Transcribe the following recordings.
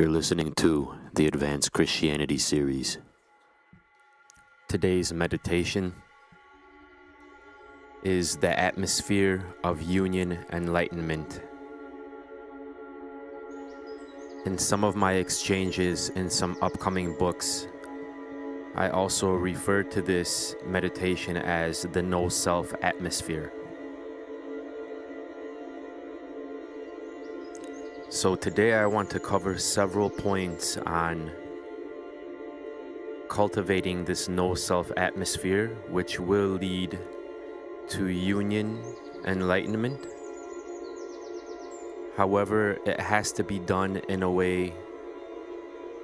You're listening to the Advanced Christianity series. Today's meditation is the atmosphere of union enlightenment. In some of my exchanges in some upcoming books, I also refer to this meditation as the no self atmosphere. So, today I want to cover several points on cultivating this no self atmosphere, which will lead to union enlightenment. However, it has to be done in a way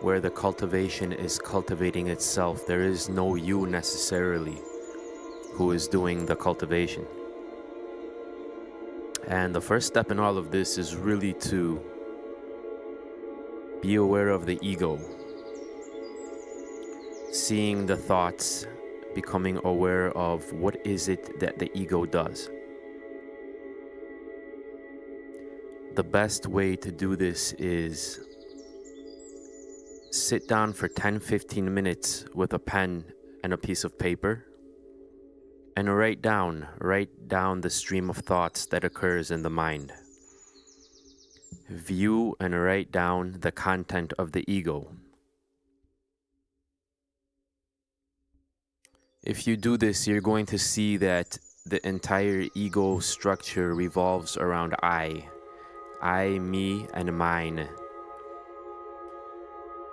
where the cultivation is cultivating itself. There is no you necessarily who is doing the cultivation. And the first step in all of this is really to be aware of the ego. Seeing the thoughts, becoming aware of what is it that the ego does. The best way to do this is sit down for 10 15 minutes with a pen and a piece of paper and write down write down the stream of thoughts that occurs in the mind view and write down the content of the ego. If you do this, you're going to see that the entire ego structure revolves around I. I, me, and mine.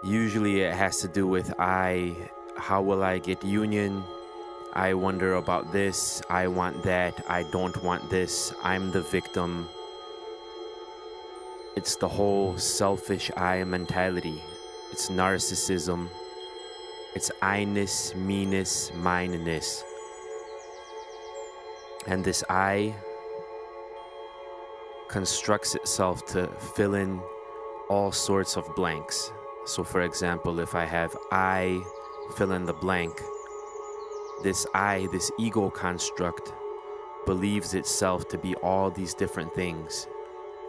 Usually it has to do with I, how will I get union? I wonder about this, I want that, I don't want this, I'm the victim. It's the whole selfish I mentality. It's narcissism. It's I-ness, me-ness, mine-ness. And this I constructs itself to fill in all sorts of blanks. So, for example, if I have I fill in the blank, this I, this ego construct, believes itself to be all these different things.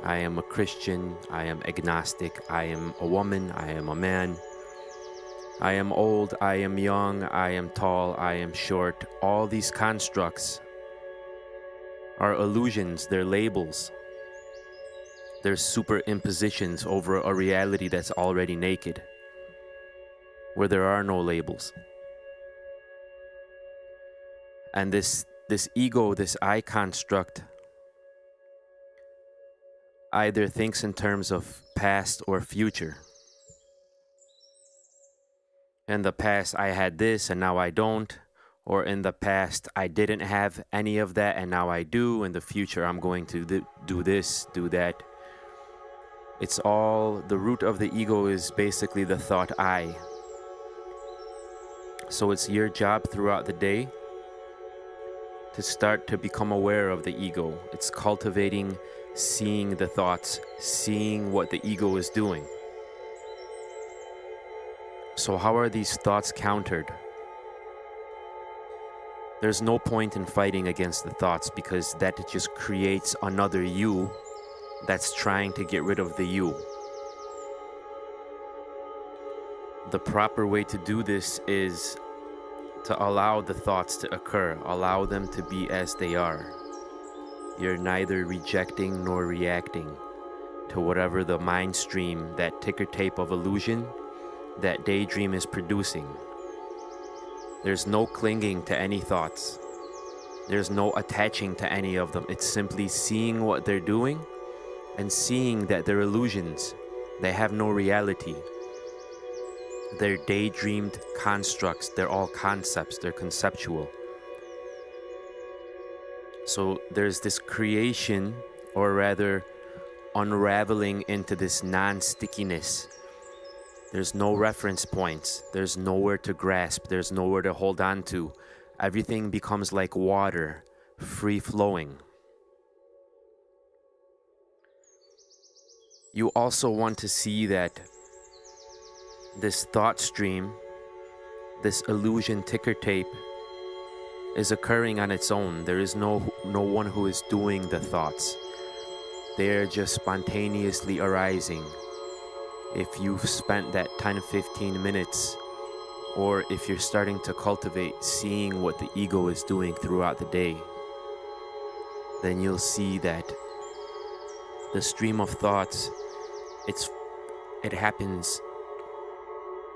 I am a Christian, I am agnostic, I am a woman, I am a man. I am old, I am young, I am tall, I am short. All these constructs are illusions, they're labels. They're superimpositions over a reality that's already naked, where there are no labels. And this, this ego, this I construct, either thinks in terms of past or future. In the past, I had this and now I don't. Or in the past, I didn't have any of that and now I do. In the future, I'm going to do this, do that. It's all the root of the ego is basically the thought I. So it's your job throughout the day to start to become aware of the ego. It's cultivating seeing the thoughts, seeing what the ego is doing. So, how are these thoughts countered? There's no point in fighting against the thoughts because that just creates another you that's trying to get rid of the you. The proper way to do this is to allow the thoughts to occur, allow them to be as they are. You're neither rejecting nor reacting to whatever the mind stream, that ticker tape of illusion, that daydream is producing. There's no clinging to any thoughts. There's no attaching to any of them. It's simply seeing what they're doing and seeing that they're illusions. They have no reality. They're daydreamed constructs. They're all concepts. They're conceptual. So there's this creation, or rather, unraveling into this non stickiness. There's no reference points, there's nowhere to grasp, there's nowhere to hold on to. Everything becomes like water, free flowing. You also want to see that this thought stream, this illusion ticker tape, is occurring on its own. There is no no one who is doing the thoughts. They are just spontaneously arising if you've spent that 10 15 minutes or if you're starting to cultivate seeing what the ego is doing throughout the day, then you'll see that the stream of thoughts it's it happens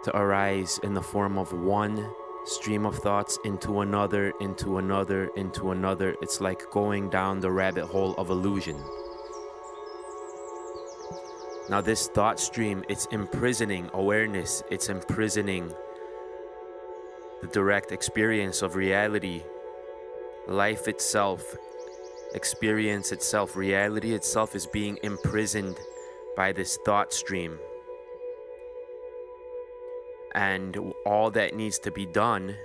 to arise in the form of one stream of thoughts into another into another into another. It's like going down the rabbit hole of illusion. Now this thought stream it's imprisoning awareness. It's imprisoning the direct experience of reality. Life itself experience itself, reality itself is being imprisoned by this thought stream. And all that needs to be done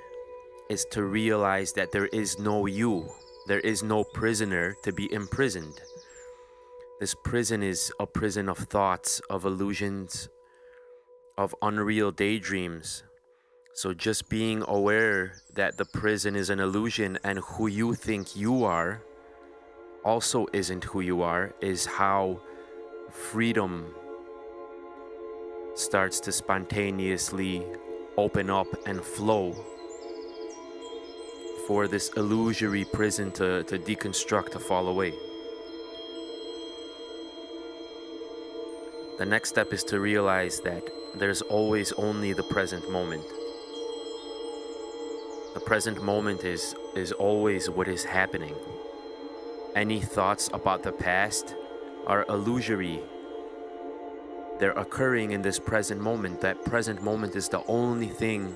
is to realize that there is no you, there is no prisoner to be imprisoned. This prison is a prison of thoughts, of illusions, of unreal daydreams. So just being aware that the prison is an illusion and who you think you are also isn't who you are, is how freedom starts to spontaneously open up and flow for this illusory prison to, to deconstruct, to fall away. The next step is to realize that there's always only the present moment. The present moment is, is always what is happening. Any thoughts about the past are illusory. They're occurring in this present moment. That present moment is the only thing,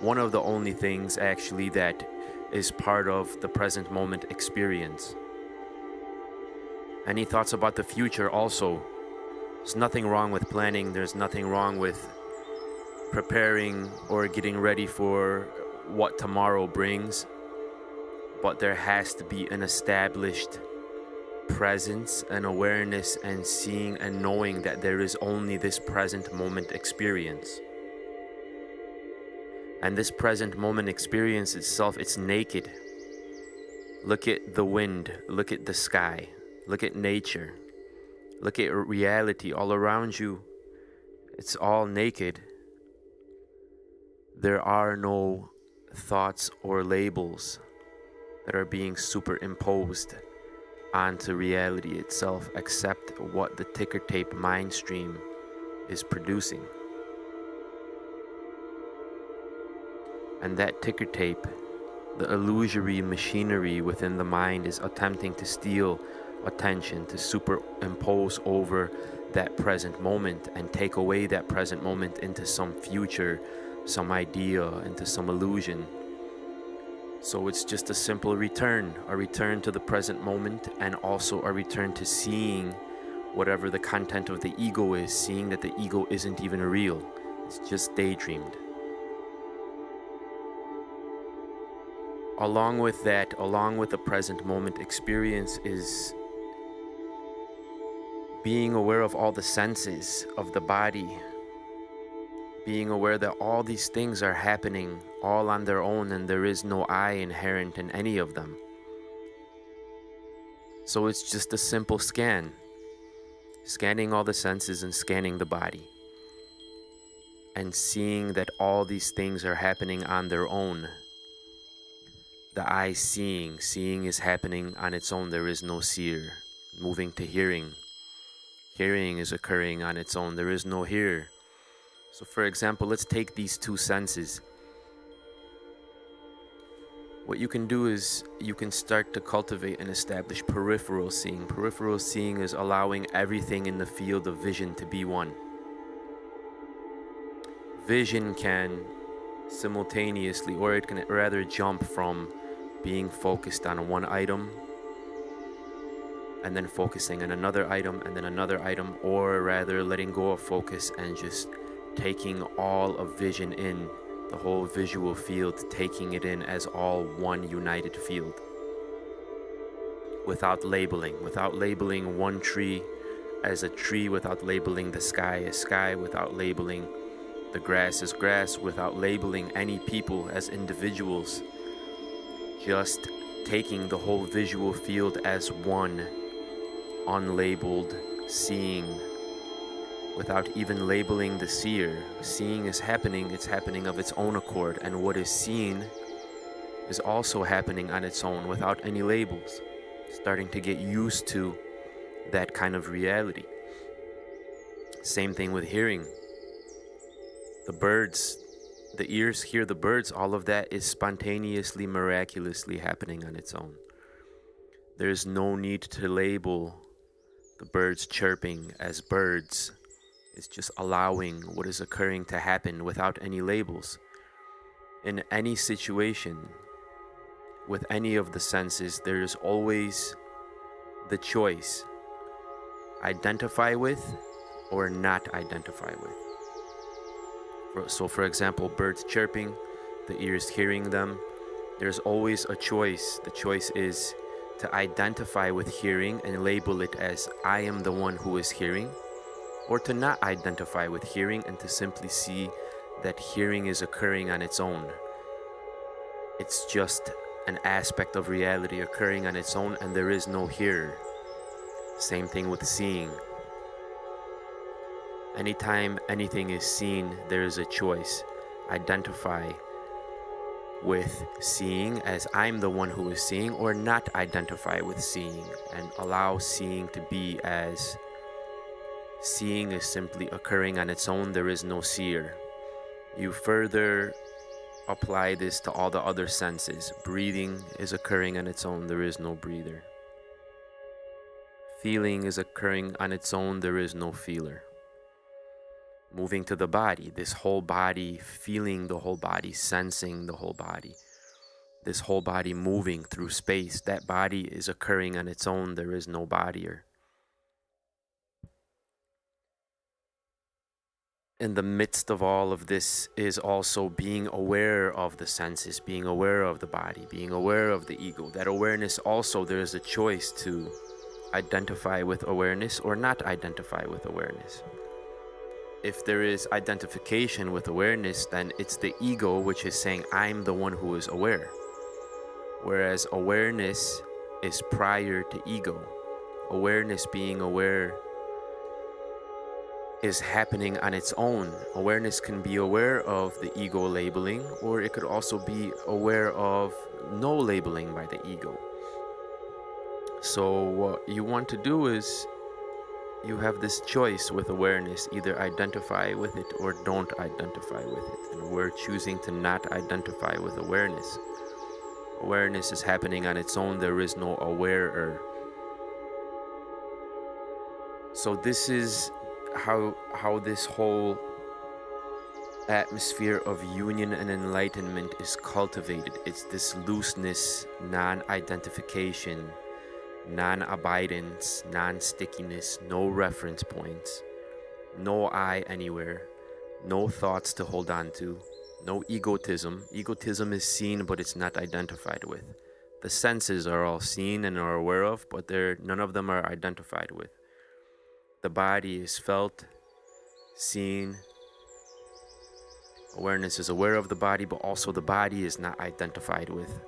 one of the only things actually, that is part of the present moment experience. Any thoughts about the future also. There's nothing wrong with planning, there's nothing wrong with preparing or getting ready for what tomorrow brings but there has to be an established presence and awareness and seeing and knowing that there is only this present moment experience. And this present moment experience itself, it's naked. Look at the wind, look at the sky, look at nature, look at reality all around you. It's all naked. There are no thoughts or labels that are being superimposed onto reality itself except what the ticker tape mind stream is producing. And that ticker tape, the illusory machinery within the mind, is attempting to steal attention, to superimpose over that present moment and take away that present moment into some future, some idea, into some illusion. So it's just a simple return, a return to the present moment, and also a return to seeing whatever the content of the ego is, seeing that the ego isn't even real, it's just daydreamed. Along with that, along with the present moment experience, is being aware of all the senses of the body, being aware that all these things are happening all on their own and there is no I inherent in any of them. So it's just a simple scan, scanning all the senses and scanning the body, and seeing that all these things are happening on their own. The eye seeing, seeing is happening on its own, there is no seer. Moving to hearing, hearing is occurring on its own, there is no hearer. So, for example, let's take these two senses. What you can do is you can start to cultivate and establish peripheral seeing. Peripheral seeing is allowing everything in the field of vision to be one. Vision can simultaneously, or it can rather jump from being focused on one item and then focusing on another item and then another item, or rather letting go of focus and just taking all of vision in, the whole visual field, taking it in as all one united field. Without labeling, without labeling one tree as a tree, without labeling the sky as sky, without labeling the grass as grass, without labeling any people as individuals. Just taking the whole visual field as one unlabeled seeing without even labeling the seer. Seeing is happening, it's happening of its own accord, and what is seen is also happening on its own without any labels. Starting to get used to that kind of reality. Same thing with hearing. The birds, the ears hear the birds, all of that is spontaneously, miraculously happening on its own. There's no need to label the birds chirping as birds. It's just allowing what is occurring to happen without any labels. In any situation, with any of the senses, there is always the choice identify with or not identify with. So, for example, birds chirping, the ears hearing them, there's always a choice. The choice is to identify with hearing and label it as I am the one who is hearing, or to not identify with hearing and to simply see that hearing is occurring on its own. It's just an aspect of reality occurring on its own, and there is no hearer. Same thing with seeing. Anytime anything is seen, there is a choice. Identify with seeing as I'm the one who is seeing, or not identify with seeing and allow seeing to be as seeing is simply occurring on its own, there is no seer. You further apply this to all the other senses. Breathing is occurring on its own, there is no breather. Feeling is occurring on its own, there is no feeler. Moving to the body, this whole body, feeling the whole body, sensing the whole body. This whole body moving through space, that body is occurring on its own, there is no bodyer. In the midst of all of this is also being aware of the senses, being aware of the body, being aware of the ego. That awareness also, there is a choice to identify with awareness or not identify with awareness. If there is identification with awareness, then it's the ego which is saying, I'm the one who is aware. Whereas awareness is prior to ego. Awareness being aware is happening on its own. Awareness can be aware of the ego labeling, or it could also be aware of no labeling by the ego. So, what you want to do is you have this choice with awareness either identify with it or don't identify with it. And we're choosing to not identify with awareness. Awareness is happening on its own, there is no awarer. So, this is how how this whole atmosphere of union and enlightenment is cultivated. It's this looseness, non identification, non abidance, non stickiness, no reference points, no I anywhere, no thoughts to hold on to, no egotism. Egotism is seen, but it's not identified with. The senses are all seen and are aware of, but they're, none of them are identified with. The body is felt, seen. Awareness is aware of the body, but also the body is not identified with.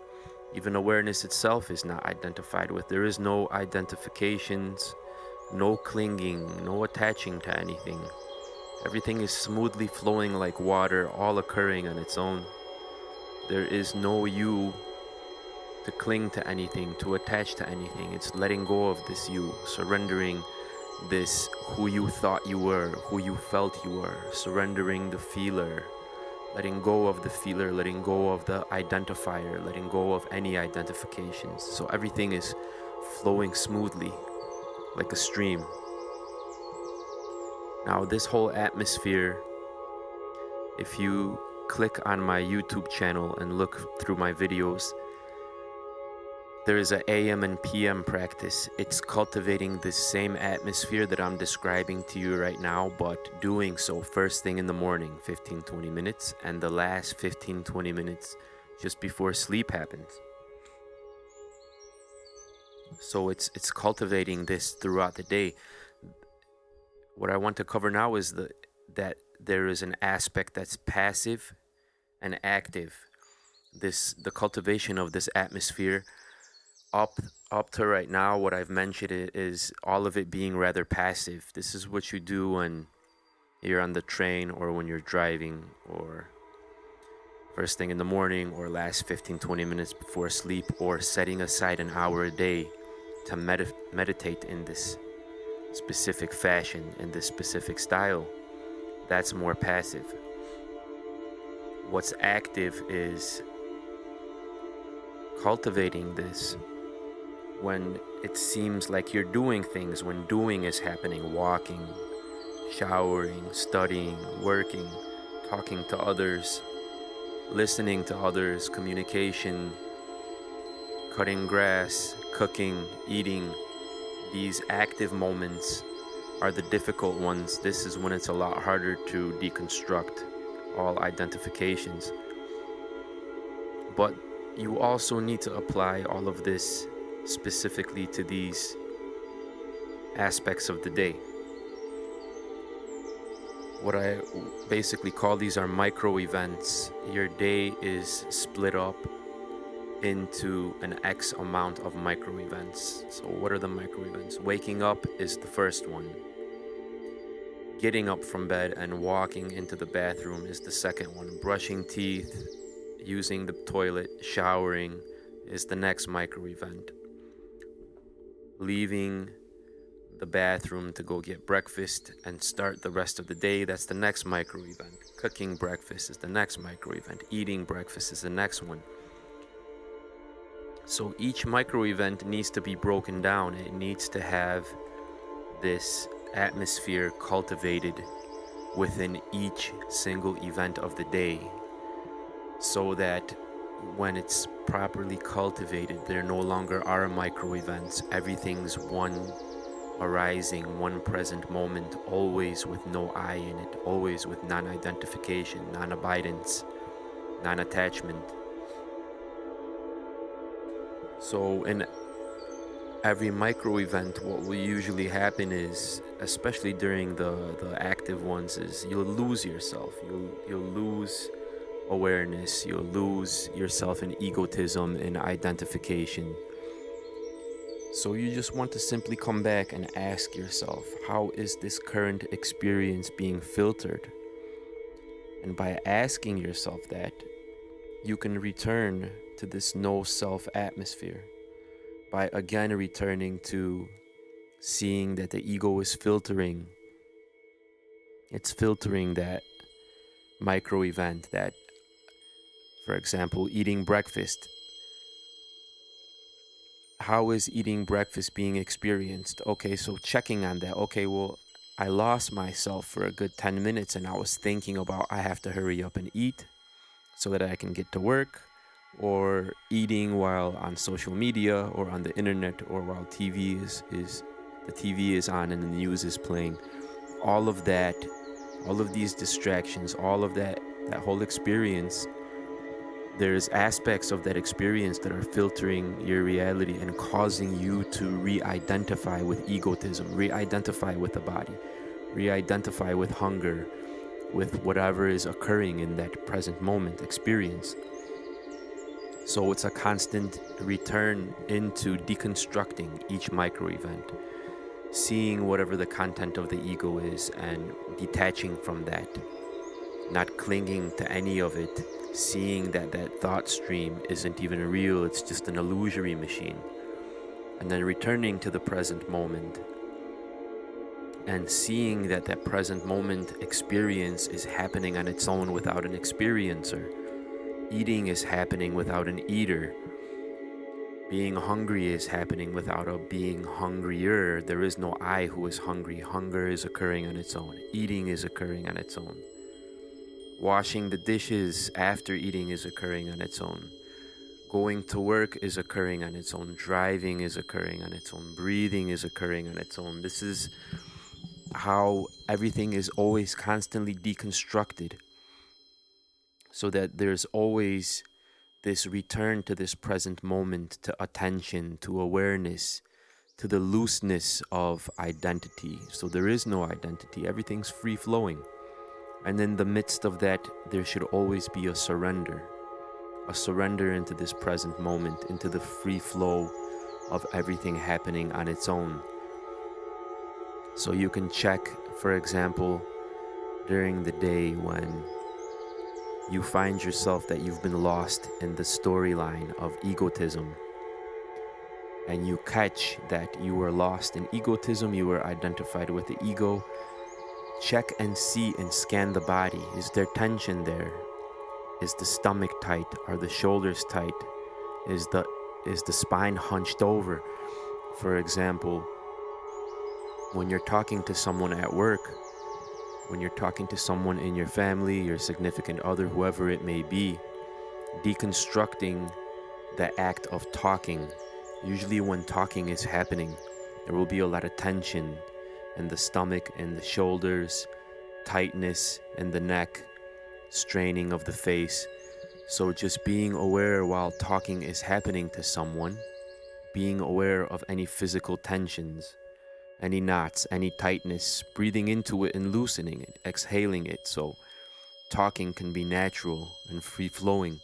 Even awareness itself is not identified with. There is no identifications, no clinging, no attaching to anything. Everything is smoothly flowing like water, all occurring on its own. There is no you to cling to anything, to attach to anything. It's letting go of this you, surrendering this who you thought you were, who you felt you were, surrendering the feeler, letting go of the feeler, letting go of the identifier, letting go of any identifications. So everything is flowing smoothly like a stream. Now, this whole atmosphere, if you click on my YouTube channel and look through my videos, there is a AM and PM practice. It's cultivating the same atmosphere that I'm describing to you right now, but doing so first thing in the morning, 15 20 minutes, and the last 15 20 minutes just before sleep happens. So it's it's cultivating this throughout the day. What I want to cover now is the that there is an aspect that's passive and active. This the cultivation of this atmosphere up up to right now what i've mentioned is all of it being rather passive. This is what you do when you're on the train or when you're driving or first thing in the morning or last 15 20 minutes before sleep or setting aside an hour a day to med- meditate in this specific fashion in this specific style. That's more passive. What's active is cultivating this when it seems like you're doing things, when doing is happening, walking, showering, studying, working, talking to others, listening to others, communication, cutting grass, cooking, eating, these active moments are the difficult ones. This is when it's a lot harder to deconstruct all identifications. But you also need to apply all of this specifically to these aspects of the day. What I basically call these are micro events. Your day is split up into an X amount of micro events. So, what are the micro events? Waking up is the first one. Getting up from bed and walking into the bathroom is the second one. Brushing teeth, using the toilet, showering is the next micro event leaving the bathroom to go get breakfast and start the rest of the day. That's the next micro event. Cooking breakfast is the next micro event. Eating breakfast is the next one. So each micro event needs to be broken down. It needs to have this atmosphere cultivated within each single event of the day so that when it's properly cultivated, there no longer are micro events. Everything's one arising, one present moment, always with no I in it, always with non identification, non abidance, non attachment. So, in every micro event, what will usually happen is, especially during the, the active ones, is you'll lose yourself. You'll, you'll lose awareness, you'll lose yourself in egotism and identification. So you just want to simply come back and ask yourself, how is this current experience being filtered? And by asking yourself that, you can return to this no self atmosphere by again returning to seeing that the ego is filtering. It's filtering that micro event, that for example, eating breakfast. How is eating breakfast being experienced? Okay, so checking on that. Okay, well, I lost myself for a good 10 minutes and I was thinking about I have to hurry up and eat so that I can get to work or eating while on social media or on the internet or while TV is, is the TV is on and the news is playing. All of that, all of these distractions, all of that that whole experience there's aspects of that experience that are filtering your reality and causing you to re-identify with egotism re-identify with the body re-identify with hunger with whatever is occurring in that present moment experience. So it's a constant return into deconstructing each micro event seeing whatever the content of the ego is and detaching from that not clinging to any of it seeing that that thought stream isn't even real, it's just an illusory machine. And then returning to the present moment and seeing that that present moment experience is happening on its own without an experiencer. Eating is happening without an eater. Being hungry is happening without a being hungrier. There is no I who is hungry. Hunger is occurring on its own. Eating is occurring on its own. Washing the dishes after eating is occurring on its own. Going to work is occurring on its own. Driving is occurring on its own. Breathing is occurring on its own. This is how everything is always constantly deconstructed so that there's always this return to this present moment, to attention, to awareness, to the looseness of identity. So there is no identity, everything's free flowing. And in the midst of that, there should always be a surrender a surrender into this present moment, into the free flow of everything happening on its own. So you can check, for example, during the day when you find yourself that you've been lost in the storyline of egotism and you catch that you were lost in egotism, you were identified with the ego, check and see and scan the body. Is there tension there? Is the stomach tight? Are the shoulders tight? Is the is the spine hunched over? For example, when you're talking to someone at work, when you're talking to someone in your family, your significant other, whoever it may be, deconstructing the act of talking. Usually, when talking is happening, there will be a lot of tension in the stomach and the shoulders, tightness in the neck, straining of the face. So, just being aware while talking is happening to someone, being aware of any physical tensions any knots, any tightness, breathing into it and loosening it, exhaling it so talking can be natural and free flowing.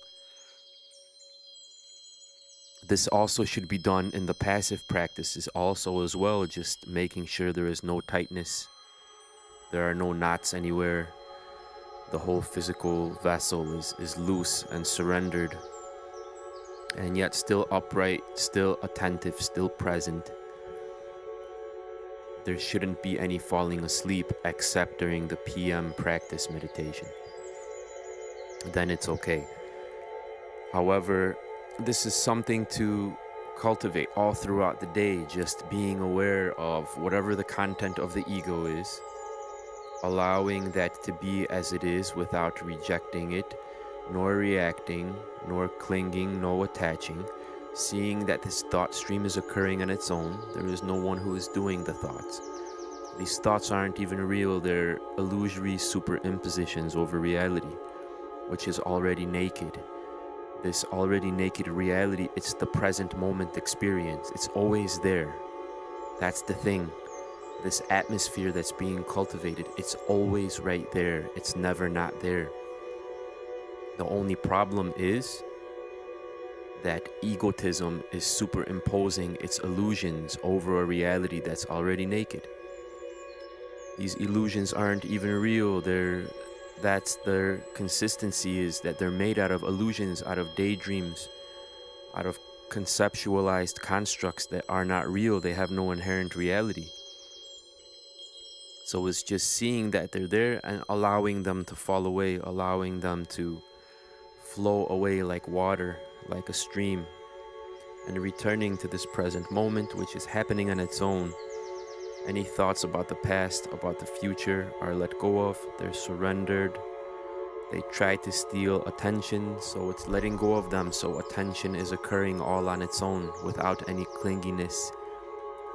This also should be done in the passive practices, also, as well, just making sure there is no tightness, there are no knots anywhere. The whole physical vessel is, is loose and surrendered, and yet still upright, still attentive, still present there shouldn't be any falling asleep except during the PM practice meditation. Then it's okay. However, this is something to cultivate all throughout the day, just being aware of whatever the content of the ego is, allowing that to be as it is without rejecting it, nor reacting, nor clinging, nor attaching Seeing that this thought stream is occurring on its own, there is no one who is doing the thoughts. These thoughts aren't even real, they're illusory superimpositions over reality, which is already naked. This already naked reality, it's the present moment experience. It's always there. That's the thing. This atmosphere that's being cultivated, it's always right there. It's never not there. The only problem is that egotism is superimposing its illusions over a reality that's already naked. These illusions aren't even real. They're that's their consistency is that they're made out of illusions, out of daydreams, out of conceptualized constructs that are not real. They have no inherent reality. So it's just seeing that they're there and allowing them to fall away, allowing them to flow away like water like a stream, and returning to this present moment, which is happening on its own. Any thoughts about the past, about the future, are let go of, they're surrendered. They try to steal attention, so it's letting go of them, so attention is occurring all on its own without any clinginess,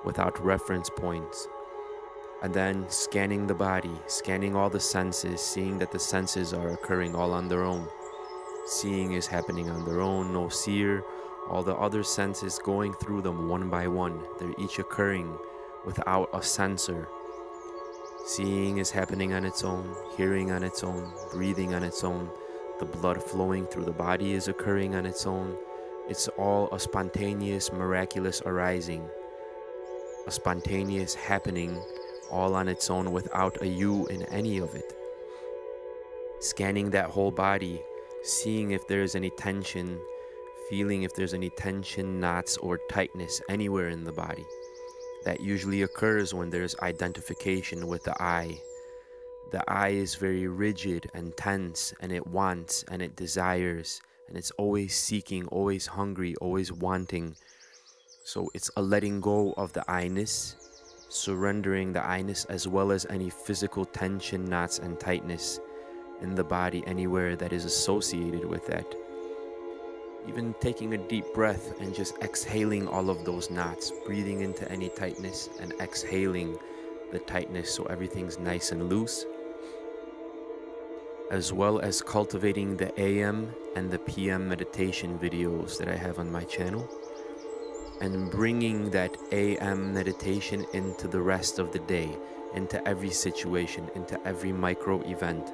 without reference points. And then scanning the body, scanning all the senses, seeing that the senses are occurring all on their own. Seeing is happening on their own, no seer, all the other senses going through them one by one. They're each occurring without a sensor. Seeing is happening on its own, hearing on its own, breathing on its own. The blood flowing through the body is occurring on its own. It's all a spontaneous, miraculous arising, a spontaneous happening all on its own without a you in any of it. Scanning that whole body seeing if there is any tension, feeling if there's any tension, knots, or tightness anywhere in the body. That usually occurs when there's identification with the I. The I is very rigid and tense, and it wants and it desires, and it's always seeking, always hungry, always wanting. So it's a letting go of the I ness, surrendering the I ness as well as any physical tension, knots, and tightness in the body anywhere that is associated with that. Even taking a deep breath and just exhaling all of those knots, breathing into any tightness and exhaling the tightness so everything's nice and loose. As well as cultivating the AM and the PM meditation videos that I have on my channel. And bringing that AM meditation into the rest of the day, into every situation, into every micro event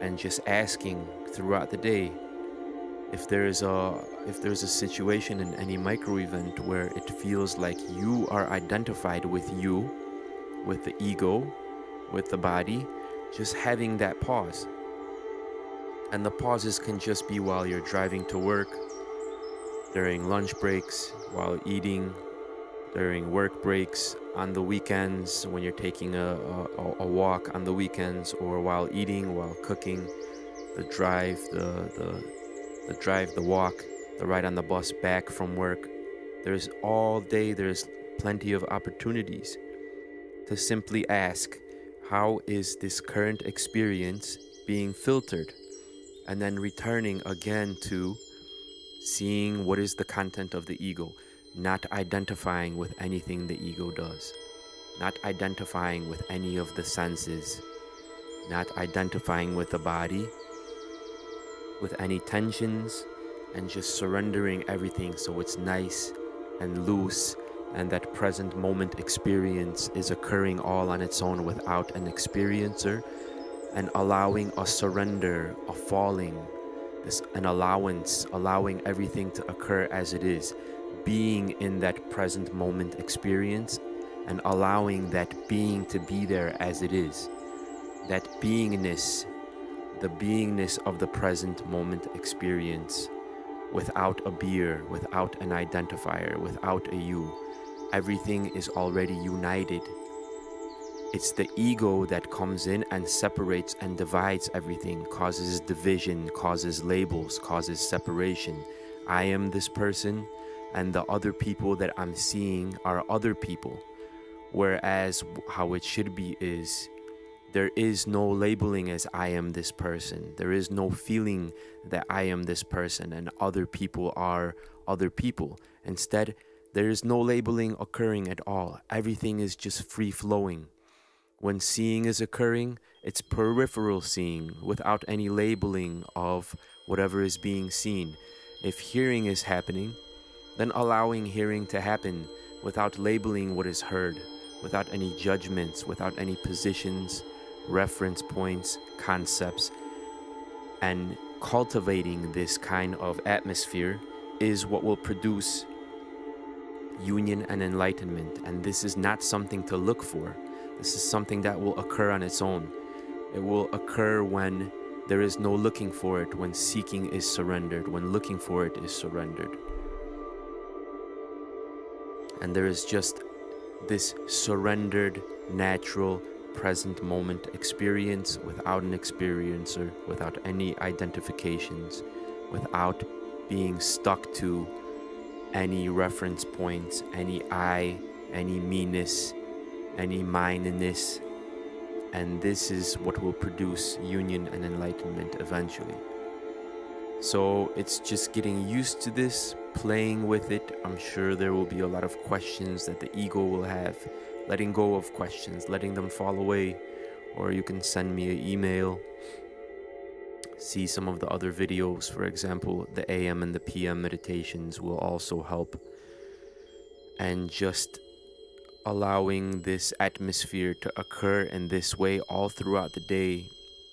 and just asking throughout the day if there is a if there's a situation in any micro event where it feels like you are identified with you with the ego with the body just having that pause. And the pauses can just be while you're driving to work, during lunch breaks, while eating, during work breaks, on the weekends, when you're taking a, a, a walk on the weekends, or while eating, while cooking, the drive, the, the, the drive, the walk, the ride on the bus back from work. There's all day, there's plenty of opportunities to simply ask, how is this current experience being filtered? And then returning again to seeing what is the content of the ego, not identifying with anything the ego does, not identifying with any of the senses, not identifying with the body, with any tensions, and just surrendering everything so it's nice and loose and that present moment experience is occurring all on its own without an experiencer and allowing a surrender, a falling, this an allowance, allowing everything to occur as it is, being in that present moment experience and allowing that being to be there as it is. That beingness, the beingness of the present moment experience without a beer, without an identifier, without a you everything is already united. It's the ego that comes in and separates and divides everything, causes division, causes labels, causes separation. I am this person, and the other people that I'm seeing are other people. Whereas how it should be is there is no labeling as I am this person. There is no feeling that I am this person and other people are other people. Instead, there is no labeling occurring at all. Everything is just free flowing. When seeing is occurring, it's peripheral seeing without any labeling of whatever is being seen. If hearing is happening, then allowing hearing to happen without labeling what is heard, without any judgments, without any positions, reference points, concepts, and cultivating this kind of atmosphere is what will produce union and enlightenment. And this is not something to look for. This is something that will occur on its own. It will occur when there is no looking for it, when seeking is surrendered, when looking for it is surrendered. And there is just this surrendered, natural, present moment experience without an experiencer, without any identifications, without being stuck to any reference points, any I, any meanness, any mineness, and this is what will produce union and enlightenment eventually. So it's just getting used to this, playing with it. I'm sure there will be a lot of questions that the ego will have, letting go of questions, letting them fall away. Or you can send me an email see some of the other videos. For example, the AM and the PM meditations will also help. And just allowing this atmosphere to occur in this way all throughout the day,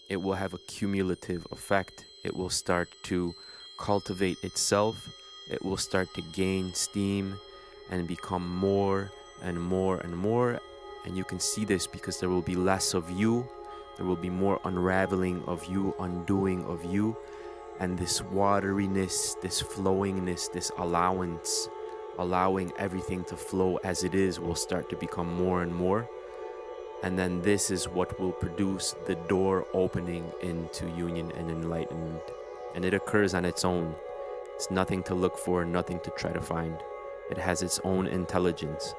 it will have a cumulative effect. It will start to cultivate itself, it will start to gain steam and become more and more and more. And you can see this because there will be less of you there will be more unraveling of you, undoing of you, and this wateriness, this flowingness, this allowance, allowing everything to flow as it is, will start to become more and more. And then this is what will produce the door opening into union and enlightenment. And it occurs on its own. It's nothing to look for, nothing to try to find. It has its own intelligence.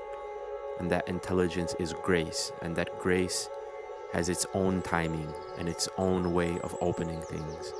And that intelligence is grace. And that grace has its own timing and its own way of opening things.